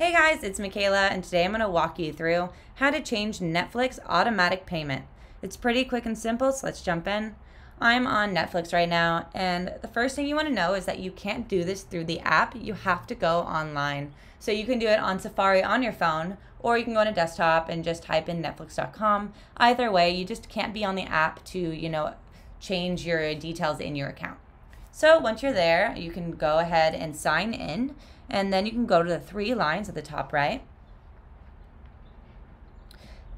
Hey guys, it's Michaela, and today I'm going to walk you through how to change Netflix automatic payment. It's pretty quick and simple, so let's jump in. I'm on Netflix right now, and the first thing you want to know is that you can't do this through the app. You have to go online. So you can do it on Safari on your phone, or you can go on a desktop and just type in netflix.com. Either way, you just can't be on the app to, you know, change your details in your account. So once you're there, you can go ahead and sign in and then you can go to the three lines at the top right.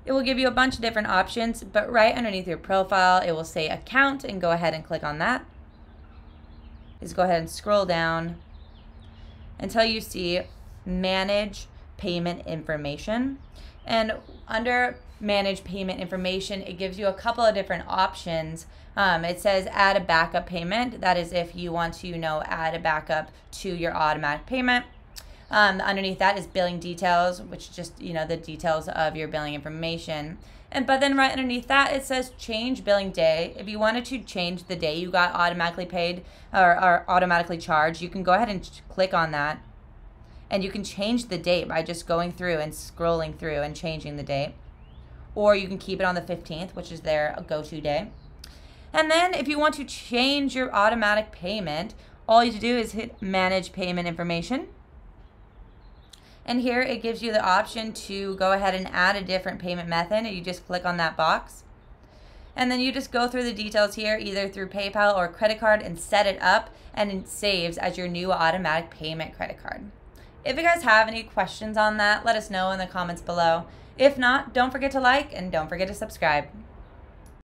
It will give you a bunch of different options, but right underneath your profile, it will say account and go ahead and click on that. Is go ahead and scroll down until you see manage payment information. And under manage payment information, it gives you a couple of different options. Um, it says add a backup payment. That is if you want to, you know, add a backup to your automatic payment. Um, underneath that is billing details, which just, you know, the details of your billing information. And but then right underneath that it says change billing day. If you wanted to change the day you got automatically paid or, or automatically charged, you can go ahead and click on that. And you can change the date by just going through and scrolling through and changing the date or you can keep it on the 15th, which is their go-to day. And then if you want to change your automatic payment, all you to do is hit manage payment information. And here it gives you the option to go ahead and add a different payment method. and You just click on that box. And then you just go through the details here, either through PayPal or credit card, and set it up, and it saves as your new automatic payment credit card. If you guys have any questions on that, let us know in the comments below. If not, don't forget to like and don't forget to subscribe.